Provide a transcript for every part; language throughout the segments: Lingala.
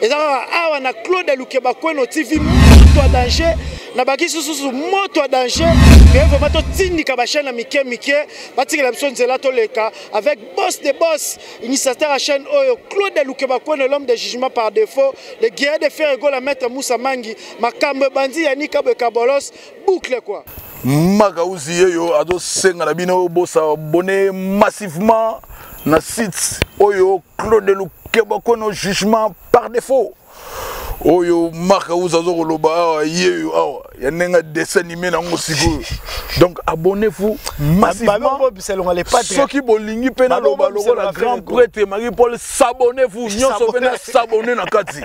eza kaka awa na claude lukebakweno tv moto ya danger na bakisi sususu moto ya danger ke vraiment totindika bachaine ya mike mike batikela biso nzela toleka avec boss de boss initiateur ya chaîne oyo claude lukebakweno l'homme de jugement par défaut le guerrier de fer egola maître musa mangi makambo ebandi yanika bekabolos boucle quoi makauzi yeyo azosenga na bino bosa bone massivement na site oyo claude lukeba kono jugement par défaut oyo mark ausa aza koloba awa yeyo awa ya ndenge adessin anime nango sikoyo donc abonne vous massivemasoki bolingi mpe naloba lokola grand prêtre marie paul sabonne vous nyonso mpe na sabonne na kati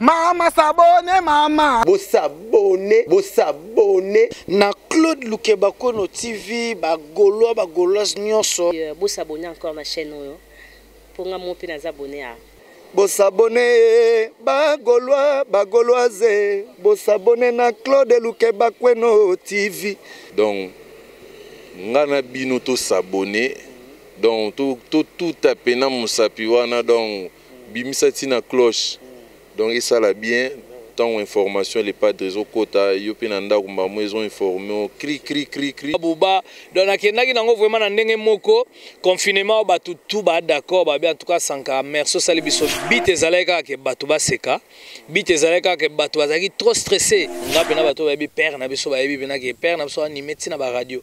Mama s'abonne mama. Bo s'abonne, bo s'abonne. Na Claude Lukebakono TV, ba Gaulois, ba Gauloises nyonso. Euh, bo s'abonne encore na chaîne oyo. Mpo nga mo mpe naza abonne à bosabone bagolwa bagolwaze bosabone na claude lukeba kweno tv donc nga na bino tosabone donc totuta to pena mosapi wana donc bimisa ti na cloche donc esala bien tango information le padre ezokota yo mpe na ndako mbala mo ezo informe o cri cri cri cri buba donc nakendaki nango vraiment na ndenge moko confinement bato tout ba d'accord babi en tout cas sankara merci osali biso bit ezalaki kaka ke bato baseka bit ezalaki kaka ke bato bazalaki trop stresse nga mpe na bato bayebi père na biso bayebi mpena ke père na biso anime ntina baradio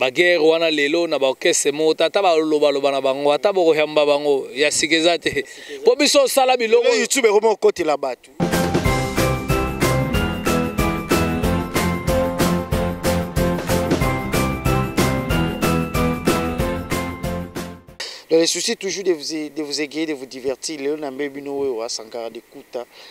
Ba guerre wana lelo na ba orchestre moko tata ba loba loba na bango ata boko yamba bango ya sika eza te. Po biso sala biloko YouTube ekoma kokotela batu. le souci toujours de vous, de vous égayer, de vous divertir. Léon Nambe Bino Wewa, Sankara de Kuta,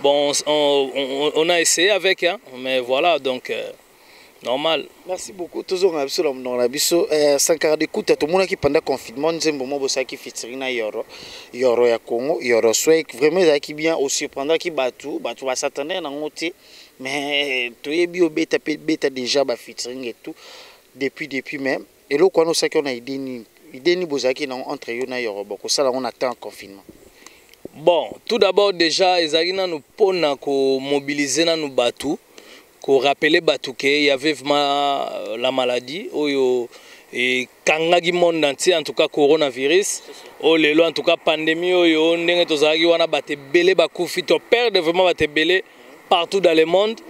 Bon, on, on, on, a essayé avec, hein, mais voilà, donc euh, normal. Merci beaucoup. Toujours na biso dans la biso euh, Sankara de Kuta tout monde qui pendant confinement nzembo mo bosaki featuring na Yoro Yoro ya Congo Yoro Swek vraiment ezaki bien aussi pendant qui batu batu ba s'attendre na ngote mais toyebi obeta pe beta déjà ba featuring et tout depuis depuis même eloko wana osaki yo na idée nini idée nini bozalaki nango entre yo na yorobo kosala yango na temps ya confinement bon tout d'abord déjà ezalaki nanu mpo na komobilize nanu bato korapele bato ke ya vivement euh, la maladie oyo ekangaki monde entier en tout cas coronavirus oyo oh, lelo en tout cas pandémie oyo ndenge tozalaki wana bato ebele bakufi to perdre vraiment bato ebele partout dans le monde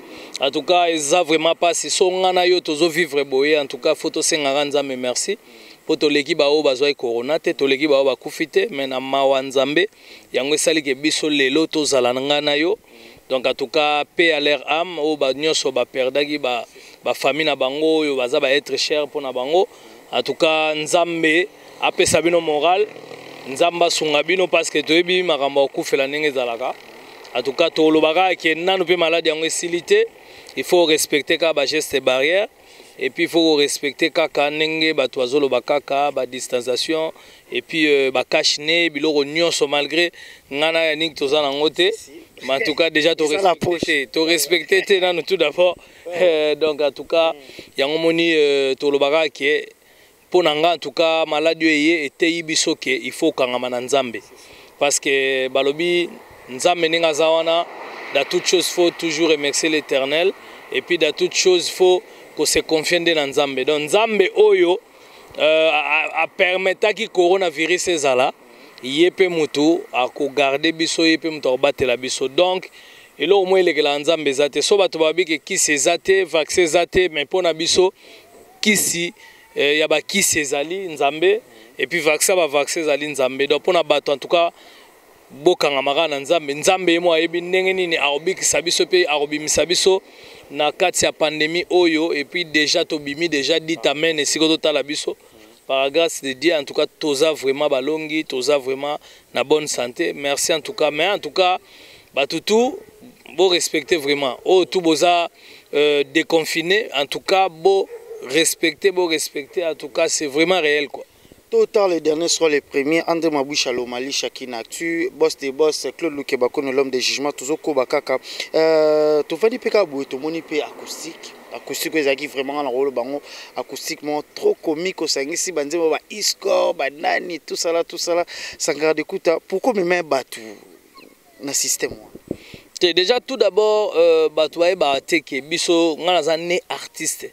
en tout cas eza vraiment mpasi so nga na yo tozo vivre boye en tout cas fo tosengaka nzambe merci mpo toleki baoyo bazwaki corona te toleki baoyo bakufi te mais na mawa nzambe yango esali ke biso lelo tozala na ngai na yo donc en tout cas paix à leur âme oyo ba nyonso baperdaki bafamille ba na bango oyo baza baetre cher mpo na bango en tout cas nzambe apesa bino moral nzambe asunga bino parceke toyebi makambo ya kokufela ndenge ezalaka atuka toloba kaka ke nanu mpe maladi yango esili te il faut respecte kaka bageste barrière epuis il faut korespecte kaka ndenge bato bazoloba kaka badistanciation epuis euh, bakache ne biloko nyonso malgré ngai na yaniki toza nango te mais en tout cas déjà torespecte te nanu tout d'abord euh, donc en tout cas yango moni euh, tolobaka ke Mpo na nga en tout cas maladi oyo eye eteyi biso ke il faut okangama na Nzambe parce que balobi Nzambe ndenge aza wana dans toute chose faut toujours remercier l'Éternel et puis dans toute chose faut ko se confier nde na Nzambe donc Nzambe oyo euh, a, a permetaki coronavirus ezala ye mpe motu akogarde biso ye mpe motu akobatela biso donc eloko moko elekelaka nzambe eza te so bato babi ke kisi eza te vaccin eza te mais mpo na biso kisi eh, ya bakisi ezali nzambe epuis vaccin bavaccin ezali nzambe donc mpona bato en tout cas bokangama kaka na nzambe nzambe ye moko ayebi ndenge nini akobikisa biso mpe akobimisa biso na kati ya pandemi oyo epuis deja tobimi deja dit amen esiko totala biso par la grâce de dieu en tout cas toza vraiment balongi toza vraiment na bonne santé merci en tout cas mais en tout cas bato tout bo respecte vraiment oyo oh, tout boza euh, déconfine en tout cas bo respecte bo respecte en tout cas c'est vraiment réel quoi tôt ou tard le dernier sera le premier andre mabusha lomali shakina actu boss de boss claude lukebakone l'homme de jugement tozokoba kaka euh, tofandi mpe kaka boye tomoni mpe acoustique acoustique ezalaki vraiment nga nakoloba yango acoustiquement trop comique osangisi banzembo ba iscor banani tusala tusala sankara de kuta pourkoi omema bato na système wana te déjà tout d'abord euh, bato bayebaka te ke biso nga naza ne artiste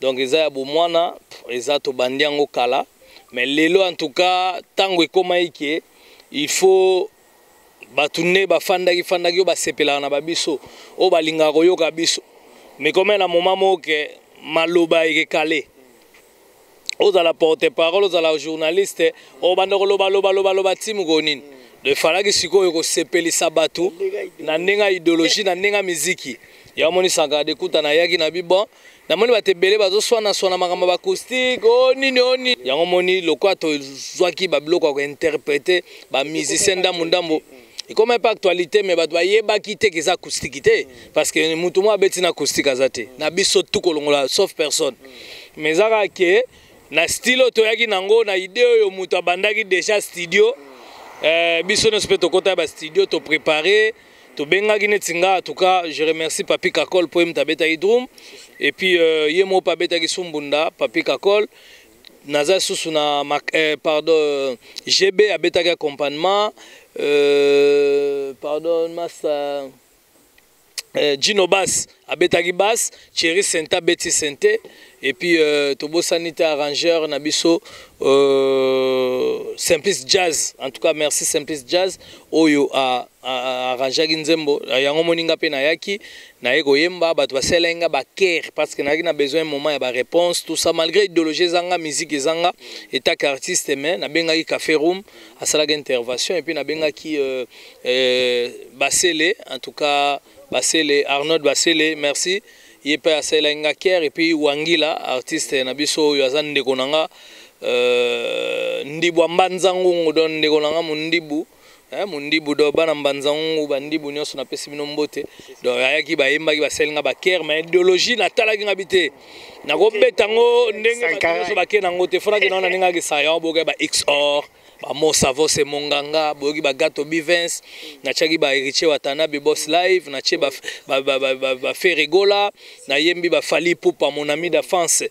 donc eza ya bomwana eza tobandi yango kala mais lelo en tout cas ntango ekomaki ke il faut bato nde bafandaki fandaki oyo basepelaka na babiso oyo balingaka koyoka biso mikome na moma moko ke maloba ekekale ozala porte parole ozala journaliste obanda koloba loba loba loba ti mokolo nini efalaki sikoyo kosepelisa bato na ndenge ya ideologie na ndenge ya miziki yamonisaka dekuta nayaki na bibon namoni bato ebele bazoswanaswana makambo ya bacoustique o oh, nini o oh, nini yango moni lokola tozwaki babiloko ya kointerprete bamusicien ndambo ndambo ekoma epa actualité me bato bayebaki te keza acoustique te parce que motu moko abeti na acoustique aza te na biso tu kolongola sauf personne mais eza kaka ke na style oyo toyaki nango na idée oyo moto abandaki déjà studio eh, biso nyonso mpe tokotaki bastudio toprépare tobengaki neti nga en tout cas je remercie papi kakol mpo ye moto abetaki drum et puis euh, ye moko mpe abetaki sumbunda papi kakol naza susu na euh, pardon euh, gb abetaki accompagnement euh, pardon masa euh, gino bas abetaki basse Thierry Senta beti sente et puis euh, tobosani te arrangeur na biso euh, Simplice Jazz en tout cas merci Simplice Jazz oyo a, a, a arrangeaki nzembo yango moni nga mpe nayaki naye koyemba bato basalelaki nga bakere parce que nayaki na besoin moment ya baréponse tout ça malgré idéologie ezanga musique ezanga etake artiste mais nabengaki café room asalaki intervention et puis nabengaki euh, euh, basele en tout cas Basele Arnold Basele merci ye mpe asalelaki nga kere epuis wangila artiste na biso oyo aza ndeko na nga euh, ndibwa mbanzangungu don ndeko na nga mondibu eh, mondibu do bana mbanzangungu bandibu nyonso napesi bino mbote do ayaki bayembaki basali nga bakere ma ideologie natalaki nga bi te nakobeta yango ndenge bato nyonso bakei na yango te fonaki na wana ndenge akisa yango bokai ba xor ba mosa vose monganga boyoki ba gato bivens na chaki ba heritie watanabe boss live na che ba ba ba ba, ba, ba ferigola na yembi ba fali pupa mon ami d'enfance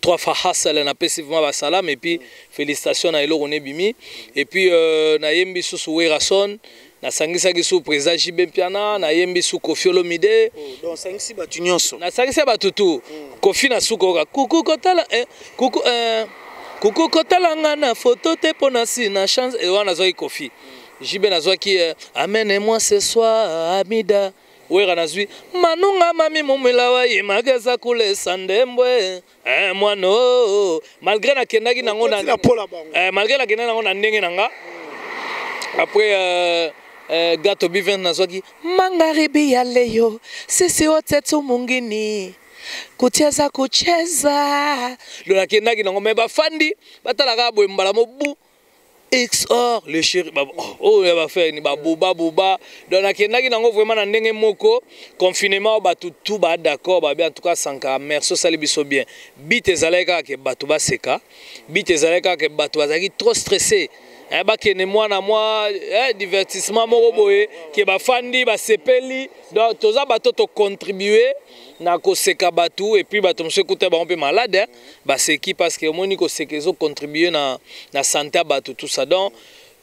trois fois hustle na pesi vraiment ba salam et puis félicitations na eloko ne bimi et puis euh, na yembi susu werason nasangisaki su président JB Mpiana nayembi su Koffi Olomide oh, donc sangisi batu nyonso nasangisa batu tu mm. Koffi na su koka kuku kotala eh, kuku eh, kuku kotala nga na photo te mpo na si na chance eh, wana nazwaki Koffi mm. JB nazwaki eh, amene moi ce soir Amida wera nazwi manunga mami mumila wa ye mageza kulesa ndembwe eh mwana oh, malgré nakendaki nango na eh, malgré nakendaki nango na ndenge na nga après euh, euh, gato bivin nazwaki mangaribi ya leyo sisi otetsu mungini kucheza kucheza lo nakendaki nango me bafandi batalaka boye mbala mobu xor le chéri oyo oh, oh, ya bafere ni baboba boba donc nakendaki nango vraiment na ndenge moko confinement oyo bato tu ba d'accord babi en tout cas sankara merci osali biso bien bit ezalaki kaka ke bato baseka bit ezalaki kaka ke bato bazalaki trop stressé eh, bakende mwana mwa eh, divertissement moko boye ke bafandi basepeli donc toza bato tocontribue na koseka bato epuis bato mosusu ekuta bango mpe malade eh. baseki parce que omoni koseka ezo contribuer na, na sante ya bato tout ça donc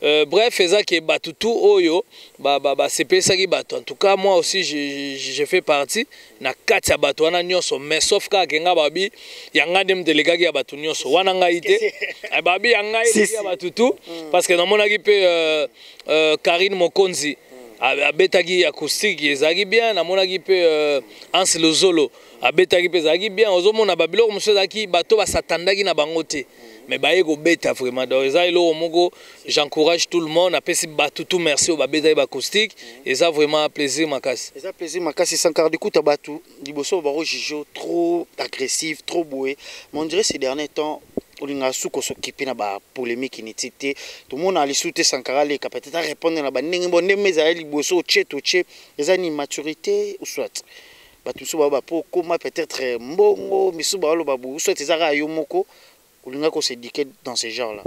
Euh, bref, eza que bato tout oyo ba, ba, ba sepesaki bato. En tout cas, moi aussi je, je, je fais partie na kati ya bato wana nyonso, mais sauf kaka ke nga babi ya nga nde modelekaki ya bato nyonso wana ngai te eh, babi ya ngai eleki ya bato tout mm. parce que namonaki mpe euh, euh, Karine Mokonzi mm. abetaki acoustique ezalaki bien, namonaki mpe euh, Hans Lozolo mm. abetaki mpe ezalaki bien ozomona babiloko mosusu ezalaki bato basatandaki na bango te mais baye kobeta vraiment donc eza eloko moko j'encourage tout le monde apesi bato tout merci oyo babetaki bacoustique eza vraiment plaisir makasi eza plaisir makasi sankardukuta bato liboso bakojuge trop agressif trop boye mondire ces dernier temps olinga su kosokipe na bapolémike inutile te tomona lisu te sankara aleka peut-être arépondre na bandenge bo ndenge ezali liboso otie totie eza ni maturité ou soit bato mosusu baoba mpo okoma peut-être mbongo misusu baoloba boye soit eza kaka yo moko olinga ko s'éduquer dans ce genre là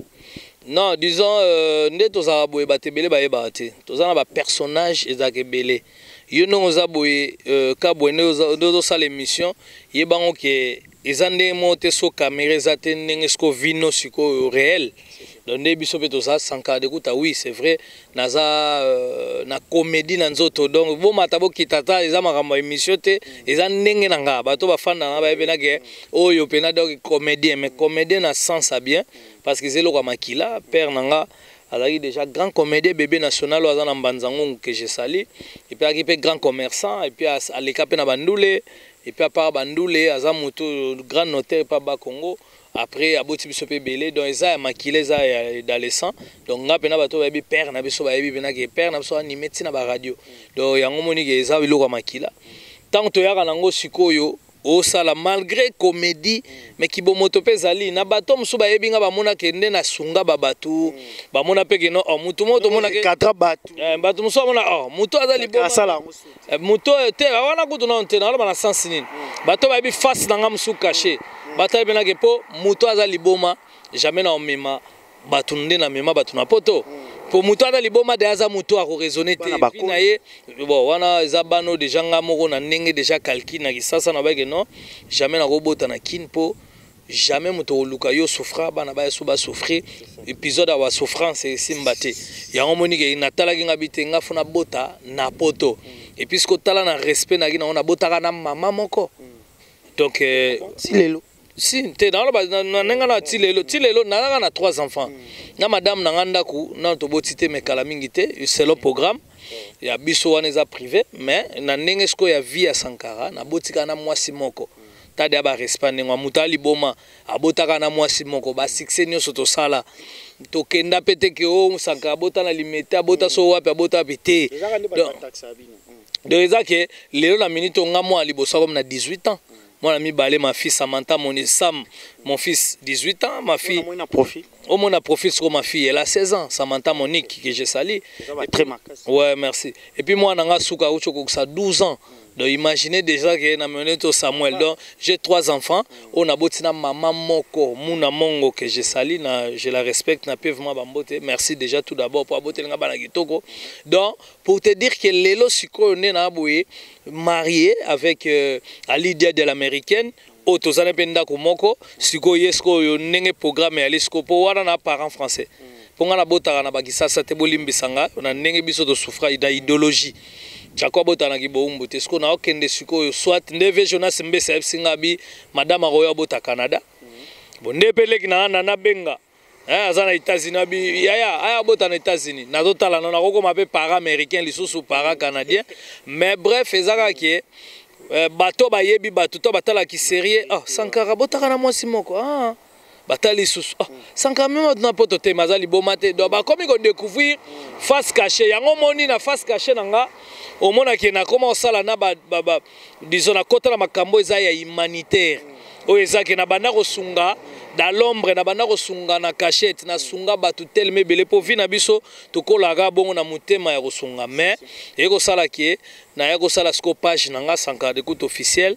non disons euh, nde tozalaka boye bato ebele bayebaka te toza na bapersonnage ezalaka ebele yo ndenge oza boye euh, kabwe nde ozosala émission yebango ke eza ndenge moko te so kamera eza te ndenge siko vino sikoyo réel donc nde biso mpe toza sankade kuta oui c'est vrai naza euh, na comédie na nzoto donc bomata bokita ata eza makambo ya émission te eza ndenge na nga bato bafanda na bayebi nake oyo mpena donc comédien mais comédien na sens ya bien parce que eza eloko ya makila père na nga azalaki déjà grand comédien bébé national oyo aza na mbanza ngungu que je sali epuis azalaki mpe grand commerçant epuis aleka mpe na bandule epuis apart bandule aza motu grand notaire epa ba congo après aboti biso mpe ebele donc eza ya makila eza ya dalescent donc nga mpena bato bayebi père na biso bayebi mpena ke père na biso anime ntina baradio donc yango omoni ke eza biloko ya makila ntango toyaka nango sikoyo osala malgré comédie mais kibomoto mpe ezali na bato mosusu bayebi nga bamona ke nde nasunga babato bamona mpe ke no oh, motu moko tomona ke bato eh, mosusu bamona oh, motu aza liboma Eh, moto oyo te wana kutu nano te naloba na sense nini bato bayebi face na ngai mosuku kashe batali mpe nake mpo moto aza liboma jamais na omema bato nde na mema bato na poto mpo moto aza liboma de aza moto akoraisonne te vi na ye bon wana eza bano deja ngai moko na ndenge deja calcule na kisasa na bake non jamais nakobota na kine mpo jamais moto koluka yo souffra bana ba yesu basouffrir épisode ya basouffrance esimba te yango omonike natalaki nga bite nga fo nabota na poto epuis kotala na respect naki nango nabotaka na mama moko donc euh, si lelo si te naloba na ndenge na ti lelo ti lelo nalaka na trois enfants na madame na nga ndako nano toboti te mais kala mingi te selon programme ya biso wana eza privé mais na ndenge sikoyo ya vie ya sankara nabotika na mwasi moko tade ya barespa ndenge wana moto ya liboma abotaka na mwasi moko basuccès nyonso tosala tokenda mpe te ke o oh, sanka abota na limete abota mm. so wapi abota wapi te donc eza ke lelo na minute onga mwana liboso akomi na 18 ans mm. mwana mibale ma fille samantha moni sam mon fils 18 ans ma fille omona profil soko ma fille elle a 16 ans samantha monique que je sali ouais merci et puis mwana nga suka auti okokisa 12 ans mm. Donc imaginez déjà que na mionete au Samuel. Donc j'ai trois enfants. On a botina maman moko, Mouna Mongo que je salue, na, je la respecte, na peu vraiment bambote. Merci déjà tout d'abord pour abote nga bana kitoko. Donc pour te dire que Lelo Siko on est na boye marié avec euh, Alidia de l'américaine. oyo tozali mpe ndako moko sikoyo ye sikoyo ndenge programme eyali sikoyo mpo wana na parent français mpo ngai nabotaka na bakisasa te bolimbisa ngai na ndenge biso tosufra na idéologie jako abotanaki bowumbu te sikoyo naokende sikoyo soit nde vie jonas mbesa ayebisi ngai abi madame akoyo abota canada bo nde mpe leki na nana benga Eh, aza na États-Unis abi yaya aya bota na États-Unis nazo tala na nakokoma pe para américain lisusu para canadien mais bref ezaka ke eh, bato bayebi bato to batala ki serie ah Sankara botaka na mwasi moko ah batali lisusu ah Sankara meme bato na poto te maza liboma te donc bakomi ko découvrir face cachée yango moni na face cachée na nga omona ke nakoma osala na ba, ba, ba disons na kota na makambo eza ya humanitaire oyo eza ke na banda kosunga na lombre na banda kosunga na cachette nasunga bato teleme ebele mpo vi na biso tokolaka bongo na motema ya kosunga mais eye kosala ke naya kosala siko page na nga sankara de coute officiel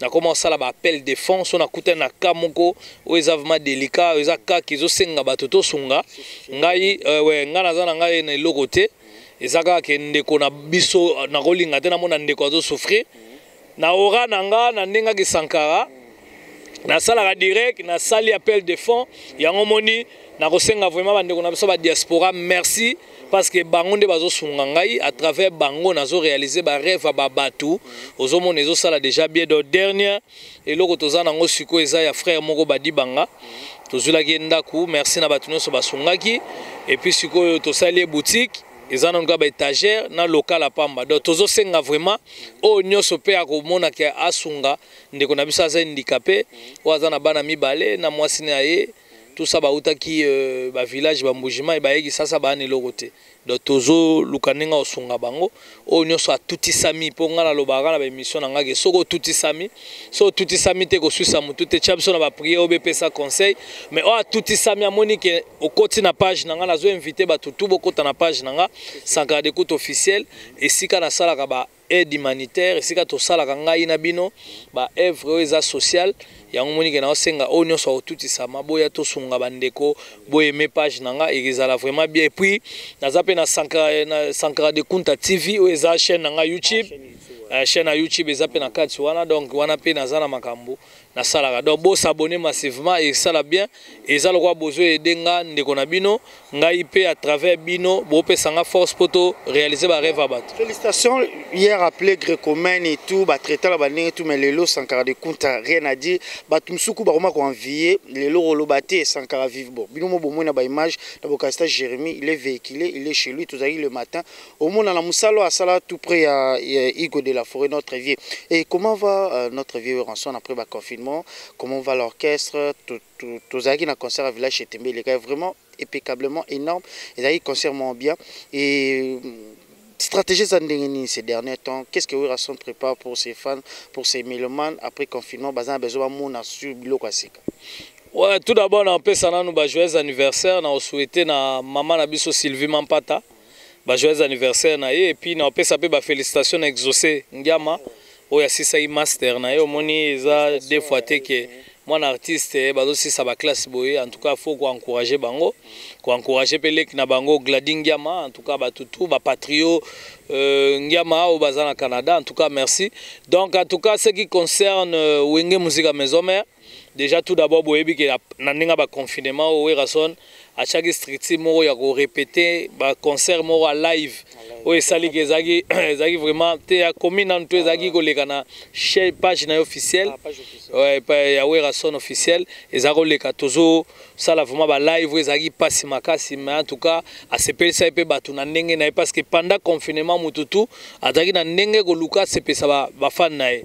nakoma kosala baappel défense oyo nakutani na cas moko oyo eza vraiment délicat oyo eza kaka ezosenga bato tosunga ngai euh, we ngai naza na ngai na eloko te eza kaka ke ndeko na biso nakolinga te namona ndeko azo souffrir na ora na nga na ndenge ake sankara nasalaka direct nasali appel de fond yango moni nakosenga vraiment bandeko na biso ba diaspora merci parce que bango nde bazosunga ngai à travers bango nazo réaliser barêve ya babato ozomona ezosala déjà bien donc dernière eloko toza nango sikoyo eza ya frère moko badibanga tozwilaki ye ndako merci na bato nyonso basungaki epuis sikoyo tosali ye boutique eza nanu kaka baétagère na local ya pamba donc tozosenga vraiment oyo nyonso mpe akomona ke asunga ndeko na biso aza indicape oyo aza na bana mibale na mwasi na ye tusa bautaki euh, bavillage bambujima ebayeki sasa baana eloko te donc tozoluka ndenge ya kosunga bango oyo nyonso atutisami mpo ngai nalobaka na baemission na ngai ke soki otutisami so otutisami te kosuisa motu te tya biso na bapriere oyo bepesa conseil mais oyo atutisami amoni ke okoti na page na ngai nazo invite bato tu bokota na page na ngai sankara decoute officiel esika nasalaka ba aide humanitaire esika tosalaka ngai na bino ba œuvre oyo eza sociale yango moni ke naosenga oyo nyonso akotutisama boya tosunga bandeko boyeme page na nga ekozala vraiment bien epuis naza mpe na sankara de kunta tv oyo eza chaîne na nga youtube ah, euh, chaîne ya youtube eza mpe na kati wana donc wana mpe naza na makambo nasalaka donc bo s'abonner massivement et ça la bien et ça lokola bozo aider nga ndeko na bino ngai pe à travers bino bo pesa nga force poto réaliser ba rêve abat félicitations hier appelé grécomaine et tout ba traiter la bande tout mais lelo sankara de kunta rien à dire ba tumsuku ba koma ko envier lelo rolobate sankara vive bon bino mo bomona ba image na bokasta Jérémy il est véhiculé il est chez lui tout le matin omona na mosala oyo asala tout près ya, ya Hugo de la Forêt notre vieux et comment va euh, notre vieux Ranson après ba confinement comment va l'orchestre tozalaki na concert à village chez Tembe eleka vraiment impeccablement énorme ezalaki concert moko bien et mm, stratégie eza ndenge nini ces derniers temps qu'est ce que Werrason prépare pour ses fans pour ses mélomanes après confinement baza na besoin bamona sur biloko ya sika Ouais, tout d'abord napesa nanu ba joyeux anniversaire na osouhaite na mama na biso Sylvie Mampata mm. ba joyeux anniversaire na ye epuis na opesa mpe ba félicitation na exauce ngiama oyo asisaki master na ye omoni eza deux fois te ke mwana artiste eh, bazosisa baklasse boye en tout cas faut koencourage bango koencourage mpe leki na bango gladi ngiama en tout cas bato tout bapatrio euh, ngiama oyo baza na canada en tout cas merci donc en tout cas ce qui concerne euh, wenge musica maison mère Deja tout d'abord boyebi ke na ndenge ba confinement oyo Werrason atiaki structure moko ya ko répéter ba concert moko ya live oyo esali ke ezalaki ezalaki vraiment te ya commune nanu to ezalaki koleka na page na ye officielle ah, ya Werrason officielle eza koleka tozo sala vraiment ba live oyo ezalaki pasi makasi mais en tout cas asepelisa ye mpe bato na ndenge na ye parce que pendant confinement motu tu azalaki na ndenge koluka asepelisa ba, ba fan na ye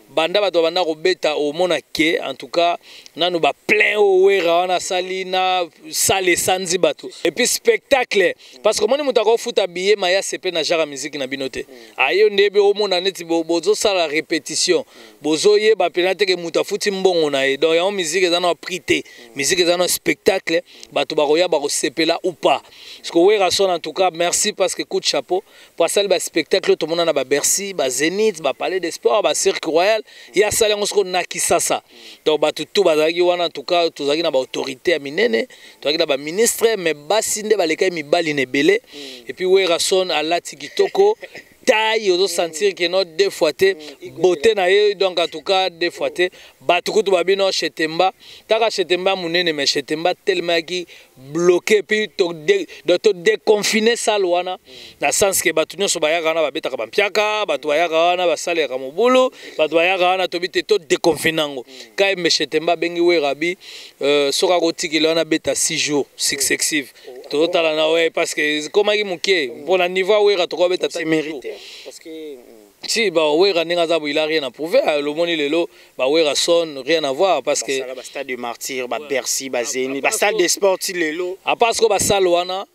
banda bato babanda kobeta omona ke en tout cas nanu baplein oyo oh, wera wana asali na sale esanzi bato epuis spectacle parce que omoni moto akofuta biye ma ya sepe na jaka miziki na bino te ayo nde be omona neti bozosala repetition bozoyeba mpena teke moto afuti mbongo na ye donc yango miziki eza na prix te miziki eza na spectacle bato bakoya bakosepela ou pas parce que wera son en tout cas merci parce que coup de chapeau mpo asali baspectacle oyo tomona na babercy bazenith bapalais de sport bacirque royal ye asali yango soko na kisasa donc bato tu bazalaki wana tuka tozalaki na baautorité ya minene tozalaki na baministre mais basi nde balekaki mibali na ebele mm. epuis werason alati kitoko taille ozo sentir que non deux fois te beauté na ye donc en tout cas deux fois te bato kutu babino chetemba taka chetemba monene mais chetemba telema yaki bloquer puis to de, to déconfiner salle wana na sens que bato nyonso bayaka wana babetaka bampiaka bato bayaka wana basalelaka mobulu bato bayaka wana tobi te to déconfine yango kai meshetemba abengi werabi euh, soki akotikeli wana abeta 6 jours successive totala na we parce que ekomaki moke mpo na niveau ya wera tokobeta si ba wera ndenge aza bo il a rien à prouver alomoni lelo ba Werrason rien à voir parce que ba stade de martyr ba Bercy ba Zeni ba salle de sport ti lelo à part ce que ba salle wana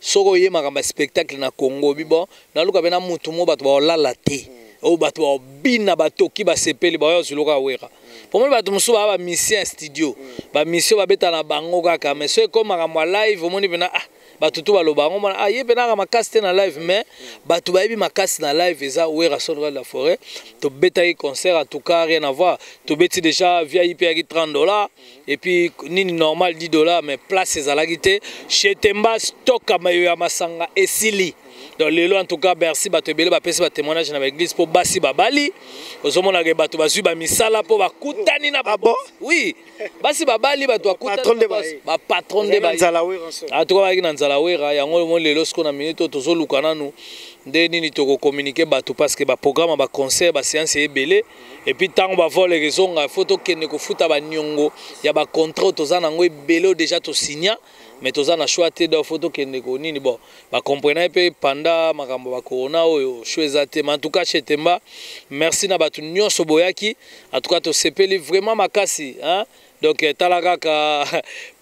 soko ye makambo ya spectacle na Congo bibo na luka bena mutu mo bato ba olala te mm. o bato ba bina batoki basepeli ba yo zuluka wera mm. pomoni bato mosusu baa ba mission ya studio mm. ba mission babeta na bango kaka mais soki ekoma makambo ya live omoni pena ah bato to baloba yango mwana ah, ye mpe naka makasi te na live mais bato bayebi makasi na live eza werrason de la forêt tobetaki concert en tout cas rien à voir tobeti déjà vip yaki 30 dollars et puis nini normal 10 dollars mais place ezalaki te chez temba stock ya masanga esili donc lelo en tout cas bercy bato ebele bapesi batémoignage na baeglise mpo basi babali ozomonaka bato bazwi bamisala mpo bakutani na babo oui basi babali bato bakutapatron nde atuka bayaki na nzala wera yango mo lelo siko na minute oyo tozoluka nanu nde nini tokokommunike bato parce que baprogramme ya baconcert baseance ya ebele epuis ntango bavoleke ezonga fo tokende kofuta baniongo ya bacontra oyo toza na yango ebele oyo deja tosigna mais toza na choix te donc fo tokende konini bon ba comprena ye mpe panda makambo ba corona oyo sho eza te ma antuka chez temba merci na bato nyonso boyaki antuka tosepeli vraiment makasi hein? donc eh, tala kaka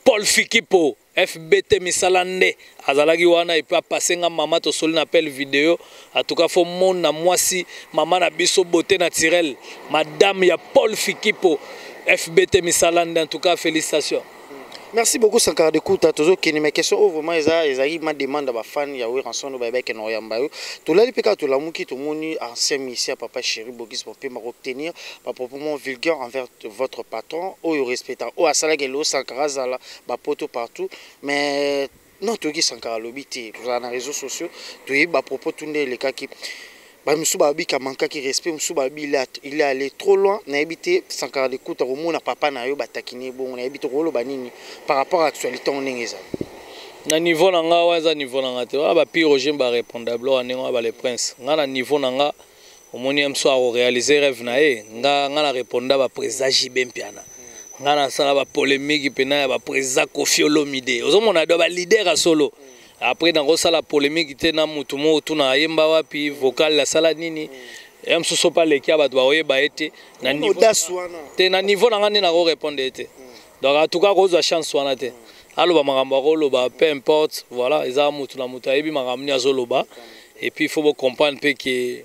paul fikipo fbt misala nde azalaki wana epe apase nga mama tosoli na pele video atuka fo mona mwasi mama na biso bote naturel madame ya paul fikipo fbt misala nde en tout cas félicitation Merci beaucoup Sankara de Kuta tozo kende mais question oyo vraiment eza ezali ma demande ba fan ya Werrason ba yebaki na oyamba yo tolali pe kaka tolamuki tomoni ancien musicien papa chéri Bogis Mopemba ko tenir ba propos mon vulgaire envers votre patron oyo respectant oyo asalaki le Sankara zala ba poto partout mais Non, Toyoki Sankara alobi te, tozala na réseaux sociaux, toyebi ba propos tout nde elekaki. Ba misusu balobi ka mankaki respect, misusu balobi il est il est allé trop loin. Nayebi te Sankara de Kuta komona papa na yo ba taquiner bongo, nayebi te koloba nini par rapport à actualité yango ndenge ezali. Na niveau na nga wana eza niveau na nga te. Wana ba Pi Roger ba repondable wana ndenge wana ba le prince. Nga na niveau na nga omoni ye mosusu akorealize rêve na ye nga nga na reponda baprésida jb mpiana nga nasala bapolemiki mpena ya baprésida kofi olomide ozomona do balider ya solo après nakosala polemiki te na motu moko tuna ayemba wapi vocal asala nini ye mosusu mpe aleki ya bato bakoyeba ye te na te na niveau na ngai nde nakorepondre ye te donc en tout cas akozwa chance wana te aloba makambo akoloba peu importe voilà eza motu na motu ayebi makambo nini azoloba et puis il faut bo comprendre mpe ke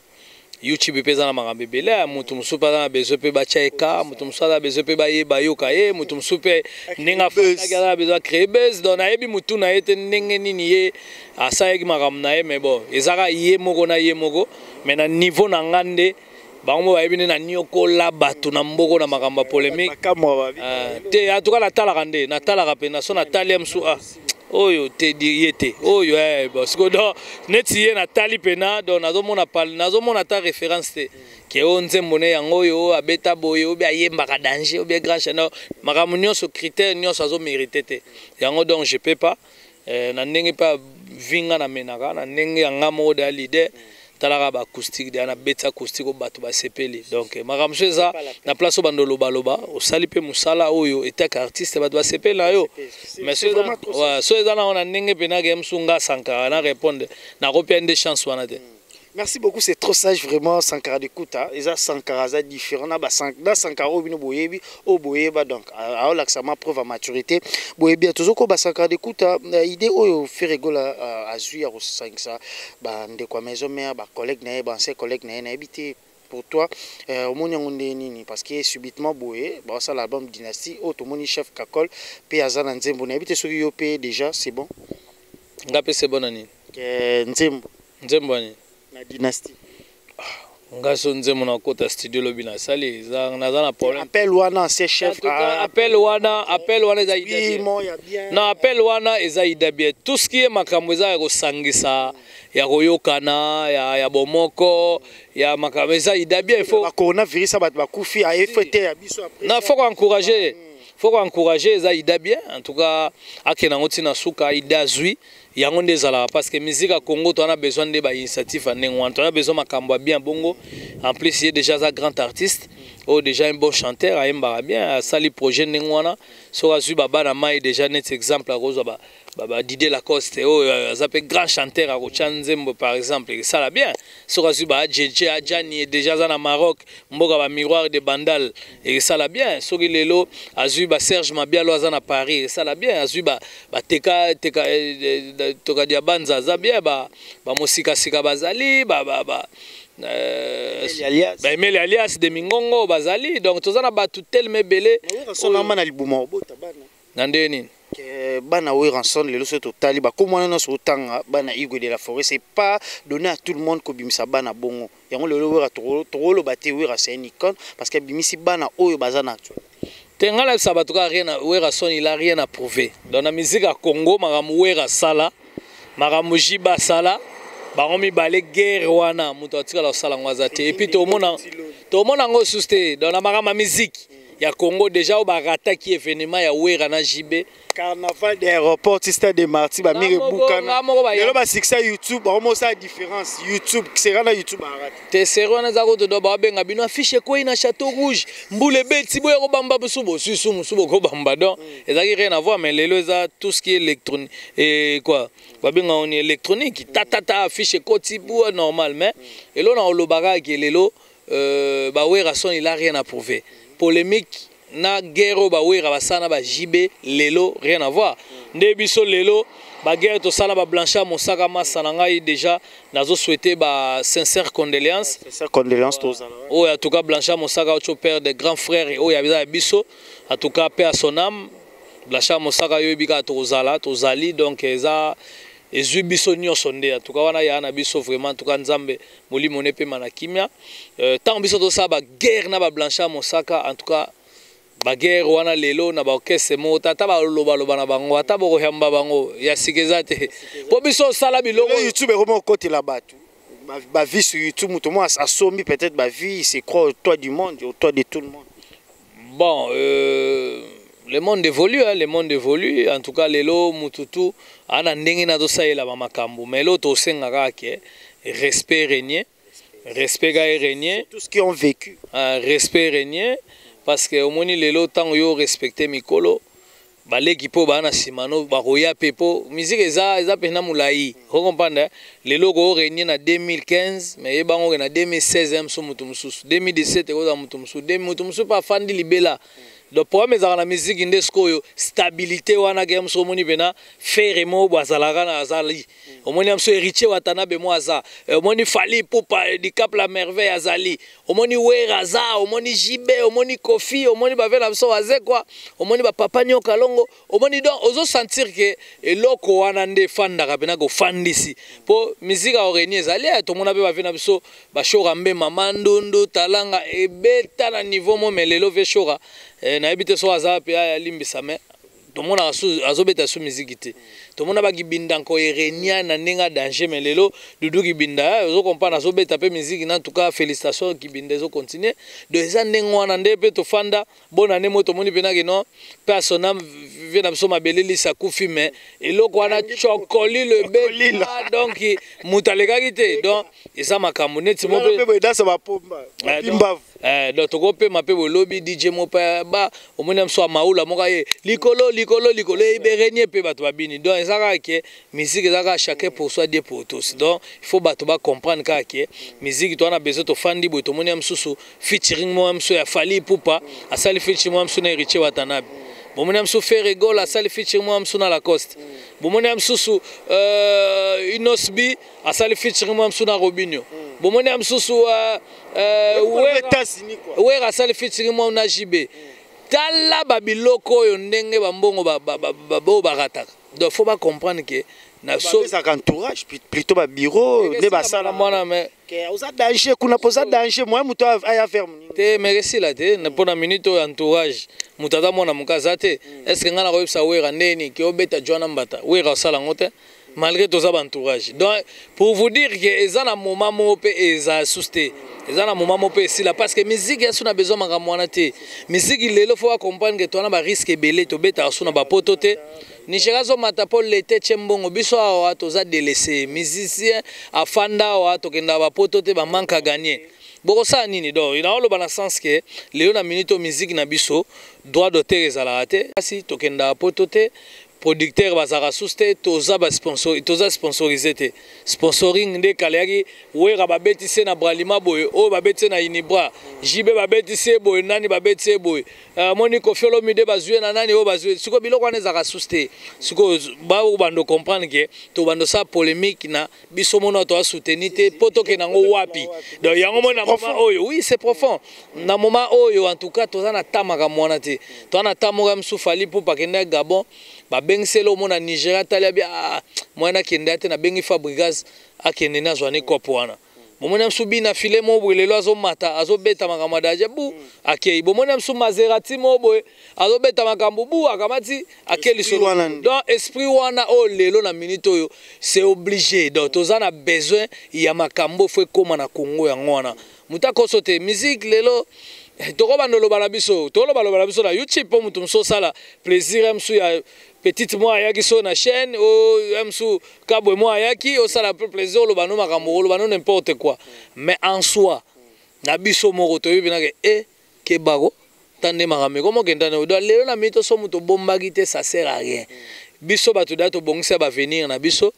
youtube mpe eza na makambo ebele ya moto mosusu mpe aza na besoin mpe batya ye ka moto mosusu aza na besoin mpe bayeba yoka ye moto mosusu mpe ndenge afandaki aza na besoin acree base donc nayebi motu na ye te ndenge nini ye asalaki makambo na ye mais bon ezaka ye moko na ye moko mais na niveau na nga nde bango moko bayebi nde naniokola bato na mboko na makambo ya polemique ah, te atuka natalaka nde natalaka mpenza so natali ya mosusu ah, oyo te ye te oyo eh, siko don neti ye natali mpena don nazomona pale nazomona ata référence te ke oyo nzembo ne yango oyo oyo abeta boye oyo ayembaka danger oyo grand chanel makambo nyonso critère nyonso azomérite te yango donc je peux pas eh, na ndenge mpe avinga na menaka na ndenge ya nga moko deya leader talaka ba acoustique deya nabeti acoustique oyo bato basepeli donc eh, makambo so eza na place oyo bando olobaloba osali mpe mosala oyo etake artiste bato basepeli na yo mais so eza nango na ndenge mpe nake msunga sankara na répondre nakopia nde chance wana te mm. Merci beaucoup, c'est trop sage vraiment Sankara de Kuta. Eza Sankara za différent na ba Sankara, Sankara au bino boyebi, au boyeba donc à la sama preuve à maturité. Boyebi à tozoko ba Sankara de Kuta, euh, idée oyo Ferre Gola euh, a zui à ça ba ndeko maison mère, ba collègue na ye, ba ancien collègue na ye na habité pour toi euh, omoni yango ndenge nini parce que subitement boye baosala album dynastie oyo tomoni chef kakol mpe aza na nzembo nayebi te soki yo mpe déjà c'est bon nga mpe c'est bon na nini ke nzembo nzembo ya nini na dynastie nga so nzembo na kota studio lobi na sali naza na problème appel wana ancien chef ah, appel wana appel wana eza idée na appel wana eza idée bien tout ce qui est makambo eza ya kosangisa ya koyokana ya ya bomoko ya makambo eza idée bien il faut ba coronavirus bato bakufi a effete ya biso après na faut encourager faut encourager eza idée bien en tout cas akena ngo tina suka idée azui yango nde ezalaka parce que musique ya congo toza na besoin nde ba initiative ya ndenge wana toza besoin makambo ya bien bongo en plus ye déjà aza grand artiste oyo déjà un bon chanteur ayembaka bien asali projet ndenge wana soki azwi babana mai déjà neti exemple akozwa badide lacoste oyo aza mpe grand chanteur akotya nzembo par exemple esala bien soki azwi ba ajeje ajani deja aza na maroc mboka ba miroir de bandal esala bien soki lelo azwi ba serge mabialo aza na paris esala bien azwi ba bateka teka eh, eh, eh, toka diabanza aza bien ba ba mosikasika bazali ba ba, ba Euh, baemeli alias de mingongo bazali donc toza na bato telema ebele oyo asonama na libuma obota bana na ndenge nini Eh, bana weranson lelo soki totali bakoma wana nyonso otanga bana igue de la forêt c'est pas donné à tout le monde kobimisa bana bongo yango lelo wera tokoloba te wera c'est un icone parce que abimisi bana oyo baza na actualité te ngai nayebisa bato kaka rien werason il a rien à prouver donc na musique ya congo makambo wera asala makambo jiba asala bango mibale guerre wana moto atikala kosala yango aza te epuis tomona yango lisusu te donc na makambo ya miziki ya Congo deja oyo barataki evenema ya Wera na JB carnaval de aéroport ti stade de marti bamire ebukana lelo basikisa youtube bango mosala différence youtube sera na youtube arate te seri wana eza kutu do babenga bino afishe ekwei na chateau rouge mbula ebeti boya kobamba mosu bosusu mosu bokobamba don mm. ezalaki rien avoir mais lelo eza tout ce qui est électronique et quoi babenga oni électronique tatata afishe ekoti bua normal mais mm. elo na olobaka ke lelo Euh, ba Werrason il a rien à prouver. Polemique na guerre oyo ba Werra basala na ba JB lelo rien à voir. Nde biso lelo ba guerre tosala ba Blanchard Mosaka Massa na ngai déjà nazo souhaiter ba sincère condoléances. Sincère condoléances tozala. Oh en tout cas Blanchard Mosaka ocho père de grand frère oyo ya biso. En tout cas paix à son âme. Blanchard Mosaka yo bika tozala tozali donc eza ezui biso nioso nde en tout cas wana ya na biso vraiment en tout cas Nzambe molimo ne pema na kimia euh, ntango biso tosala baguerre na bablanche ya mosaka en tout cas baguerre wana lelo na baorchestre moko te ata balobaloba na bango ata bokoyamba bango ya sika eza te mpo biso osala biloko youtube ekoma kokotela bato bavie sur youtube moto moko asombi peut-être bavie se croit au toit du monde au toit de tout le monde Bon, euh, le monde évolue, hein, le monde évolue. En tout cas, lelo mututu ana ndenge na dosalela ba makambo, mais l'autre osenga kaka ke respect régner, respect ga régner. Tout ce qui ont vécu. Euh, respect régner parce que omoni lelo tango yo respecter mikolo. baleki mpo baa na nsima no bakoya mpe mpo miziki eza eza mpenza molai okompanda lelo oko regne na 2015 me yeba yango ke na 2016 ya mosusu moto mosusu 2017 ekozala moto mosusu moto mosusu mpe afandi libela donc problème ezalaka na miziki nde sikoyo stabilité wana ke ya mosusu omoni mpena fere moko bo azalaka na azali omoni ya mosusu héritier watanabe moko aza omoni fali pupa dicap la merveille azali omoni wera aza omoni jb omoni kofi omoni bave na biso wazekwa omoni bapapa nioka longo omoni donc ozosentir ke eloko wana nde efandaka mpena kofandisi mpo mizika oreni ezali ya tomona mpe bave na biso bashora mbe mama ndundu talanga ebeta na niveau mo me lelo ve shora eh, nayebi te so aza mpe aya limbisa me tomonaka su azobeta su miziki te tomona bakibinda nko erenia na ndenge ya danger mais lelo dudu kibinda eh, ozo comprendre azobeta mpe miziki na tuka félicitation kibinda ezo continue donc eza ndenge wana nde mpe tofanda bona nde moi tomoni mpena kino mpe asona vie na biso mabele lisa kufi mais eloko wana cokoli lebela donc moto alekaki te donc eza makambo neti mo mpe boye dansa bapomba eh, bimbavu eh, donc tokopema mpe boye lobi dj mope eh, ba omoni biso ya maula moko ye likolo likolo likolo eberenie mpe bato babini donc eza kaka ke musique eza kaka chacun pour soi de pour tous donc il faut bato bacomprendre kaka ke musique towana besoin tofandi boye tomoni ya mosusu featuring moya mosusu ya fali pupa asali featuring moya mosusu na héritier watanabe bomoni ya mosusu ferre gol asali featuring moya mosusu na lacoste mm. bomoni ya mosusu euh, inosbi asali featuring mwa mosusu na robinio bomoni ya mosusu euh, euh, wera asali featuring mwa na jb tala babiloko oyo ndenge bambongo baoyo barataka donc faut bacomprendre ke ezalaka entourage plutôt babiro nde basala mwana me oza danger kuna mpo oza danger moya moto aya vers moninga te meke esila te mpo na minute oyo entourage moto aza mwana moka aza te estce ngai nakoyebisa wera ndeni ke obeta jwana mbata wera osala yango te malgré toza ba entourage donc pour vous dire que eza na moment moko mpe eza sous te eza na moment moko mpe esila parce que musique ya suna besoin makambo wana te musique lelo faut acomprendre que toana ba risque ebele tobetaka suna bapoto te nigéria azomata mpo lete tye mbongo biso awa toza delese musicien afanda awa tokendaka bapoto te bamanque a gagne bokosala nini donc naoloba na sens ke lelo na minute oyo miziki na biso droit d'auteur ezalaka te kasi tokendaka poto te producteur bazalaka susu te toza basponsor toza sponsorise te sponsoring nde kala yaki wera babeti se na bralima boye oyo babeti se na inibra jb babeti se boye nani babeti se boye uh, moni kofiolomide bazwi ye na nani oyo bazwi sikoyo biloko wana ezalaka susu te sikoyo baoyo bando comprendre ke tobando sala polemique na biso mona to soutenir te po toke nango wapi donc yango moi na moment oyo oui c'est profond na moment oyo en tout cas toza na tamaka mwana te to na tamoka msu fali pour pas kende Gabon ba bengselo au mona Nigeria talia bia ah, mwana kende te na bengi Fabrigas akende na zwane kopo wana bomoni msu bina file mo boye lelo azomata azobeta makambo ya daje bu akei bomoni msu mazerati mo boye azobeta makambo bu akamati ake lisolo donc esprit wana oyo lelo na minute oyo c'est obligé donc toza na besoin ya makambo fo ekóma na congo yango wana moto akoso te musique lelo eh, tokobanda oloba na biso tolobaloba na biso na youtube mpo moto mosusu osala plaisir ya mosusu ya petite mwa ayaki so na chaîne o ya mosusu kabwe mwa ayaki osala mpe plaisir oloba no makambo oloba no n'importe quoi mais en soi na biso moko toyebi nake e eh, Keba ko tande makambo ekomo kenda na odo lelo na mito so moto bombaki te ça sert à rien biso bato da tobongisa ba avenir na biso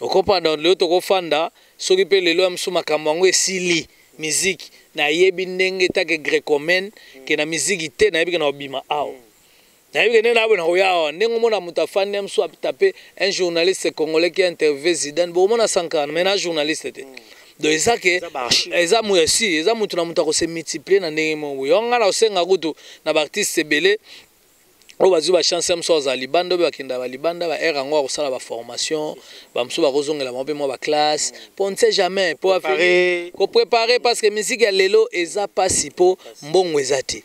okopa donc lelo tokofanda soki mpe lelo ya mosusu makambo yango esili miziki nayebi ndenge take grecomene ke na miziki te nayebi ke na obima awa Nayebi kende na bona koya awa ndenge omona moto afandi ya mosusu atape un journaliste congolais qui a interviewé Zidane bokomona Sankara mais na journaliste te donc eza ke eza moyasi eza moto na moto akose multiplier na ndenge moko boye yango ngai nakosenga kutu na baartiste ebele oyo bazwi bachance ya mosusu azala libanda oyo bakendaka balibanda ba aire yango akosala baformation bamosusu bakozongela bango mpe mwa baklasse mpo on ne sait jamais mpo koprepare parce que miziki ya lelo eza mpasi mpo mbongo eza te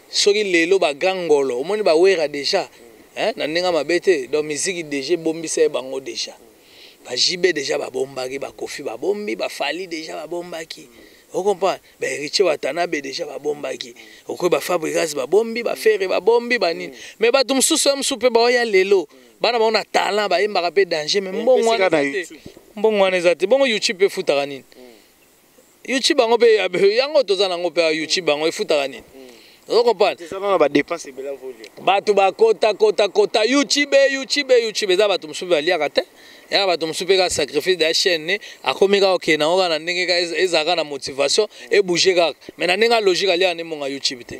Soki lelo ba grand ngolo omoni ba werra dejà hein na ndenge ya mabe te donc musique dejà ebombisa ye bango dejà ba JB dejà ba bombaki ba koffi ba bombi ba fally dejà ba bombaki o comprendre ba heritier watanabe dejà ba bombaki okoyi ba fabricas ba bombi ba ferre ba bombi ba nini mais batu mosusu ya mosusu pe baoya lelo bana bango na talent bayembaka pe danger mais mbongo wana eza te mbongo wana eza te bongo youtube pe efutaka nini yuchi bango mpe yango toza nango mpe yuchi bango efutaka nini bato bakota kota kota yuchibe yuchibe yuchibe eza bato mosusu baliaka te yaka bato mosusu mpe kaka sacrifice da chaîne ne akomi kaka okende yango kaka na ndenge kaka ezalaka na motivation ebouge kaka mais na ndenge alogique aliaka nde mbongo ya yuchibe te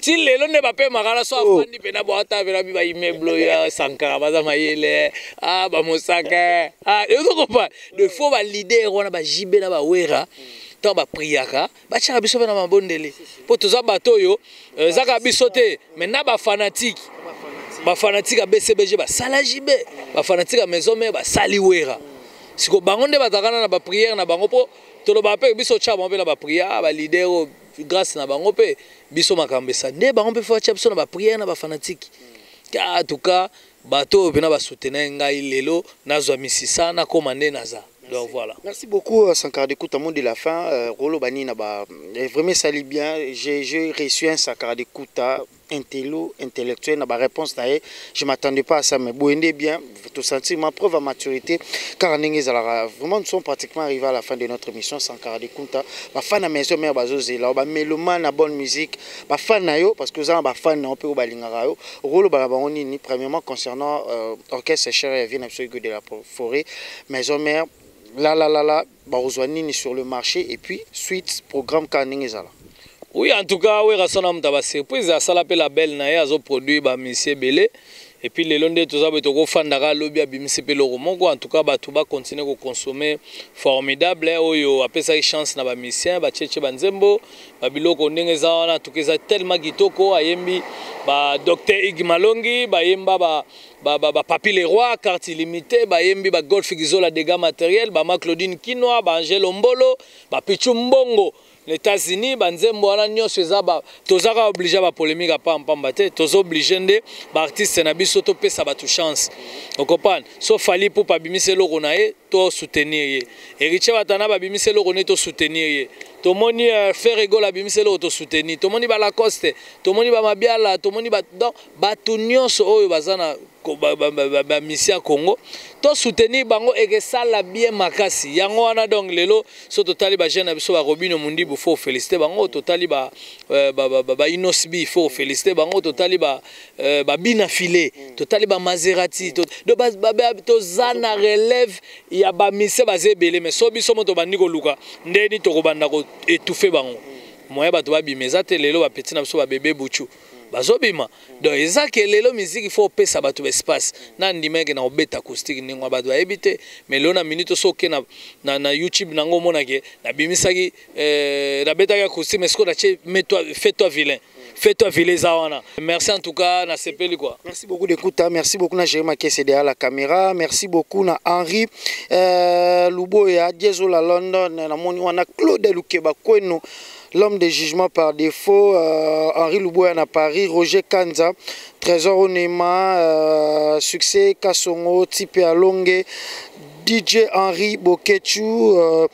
ti lelo nde bapemaka na so oh. afandi mpena bwata mpena bi baimmeuble oyo ya sankara baza mayele a ah, bamosaka ah, ezokopa de fo balider wana bajb na bawera ntango bapriaka batyaka biso mpe na mabondeli mpo toza bato oyo eh, ezaka biso te mai na bafanatike bafanatike ya bcbg basala jb bafanatike ya maison mare basali wera siko bango nde bazalaka na bapriere na bango mpo tolobaka mpe biso tya bango mpe na bapriere ah, balider oyo grace na bango mpe biso makambo esa nde bango mpe fo batya biso na bapriere na bafanatike ka tuka bato oyo mpena basoutenai ngai lelo nazwa misisa nakóma nde naza donc voilà merci beaucoup euh, sankara dekuta mot de la fin euh, koloba nini na ba euh, vraiment esali bien j'ai reçu un sankara dekuta intello intellectuel na ba réponse na ye je m'attendais pas à ça mais boye nde bien tosentir ma preuve ya maturité kaka ndenge ezalaka vraiment nous sommes pratiquement arrivé à la fin de notre émission sankara de kunta bafan ya maison mare bazozela yo bamelomane na bonne musique bafan na yo parce que oza na bafan na yo mpe oyo balingaka yo okoloba na bango nini premièrement concernant euh, orchestre chere ya vie na biso ego de la forêt maison mare lalalala bakozwa nini sur le marché et puis suite programme kaka ndenge ezala oui en tout cas werasana moto ya basurprise asala mpe label na ye azoproduire bamisi ebele epuis lelo nde toza boye tokofandaka alobi abimisi mpe eloko moko en tout cas bato bakontinue koconsomme formidable eh, oyo apesaki chance na bamusicien batiece banzembo babiloko ndenge eza wana tuka eza tellement kitoko ayembi badocteur ig malongi bayemba ba ba, ba, ba Papi Leroy, carte illimitée, ba Yembi, ba Golf Gizola, dégâts matériels, ba ma Claudine Kinois, ba Angelo Mbolo, ba Pichu Mbongo, les États-Unis, ba Nzembo wana nyonso eza ba tozaka oblige ba polémique à pam pam te, tozo oblige nde ba artistes na biso to pesa ba chance. Au copain, so Fally pour pas bimise loko na ye, to soutenir ye. Héritier Watana ba bimise loko ne to soutenir ye. Tomoni euh, Ferre Gola bimise loko to soutenir. Tomoni ba Lacoste, tomoni ba Mabiala, tomoni ba donc bato nyonso oyo baza na bamisi ya congo to soutenir bango ekesala bien makasi yango wana donc lelo so totali bajeune na biso barobino mundibu fo félicité bango totali bainosbi euh, fo félicité bango totali euh, babina file totali bamaserati toza na relève ya bamisi baza ebele mais so biso mo tobandi koluka ndeni tokobanda koetouffe bango moyen bato babima eza te lelo bapeti na biso babebe buchu bazobima donc eza ke lelo miziki fo opesa bato baespace na ndima eke na obeta acoustique ndenge bato bayebi te mais lelo na minute oso oke na, na, na youtube nango omona ke nabimisaki eh, nabetaki acoustique mais sikoyo natie fait toi vilain fait toi vilain eza wana merci en tout cas nasepeli quoi merci beaucoup dekuta merci beaucoup na jerima kese derrière la caméra merci beaucoup na henri euh, luboya diesola london namoni wana claude lukeba kweno l'homme de jugement par défaut euh, henri luboya na paris roger kanza trésor onema euh, succès kasongo tipe alonge dj henri bokechu euh,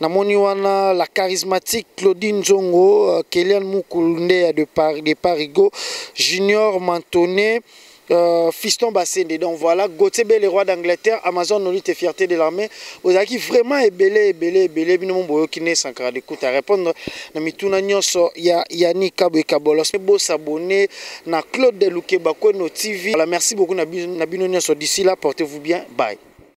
namoni wana la charismatique claudine zongo euh, kelian mukulu nde ya de, Par, de parigo junior mantone Euh, Fiston Bassende. Donc voilà, Gauthier Bell, roi d'Angleterre, Amazon Nolit et fierté de l'armée. Vous avez vraiment ébélé, ébélé, ébélé. Bino mon boyo qui n'est sans cara de à répondre. Na mituna nyoso ya Yannick Kabo et Kabolos. Beau s'abonner na Claude Delouke Bakweno TV. Voilà, merci beaucoup na bino nyoso d'ici là. Portez-vous bien. Bye.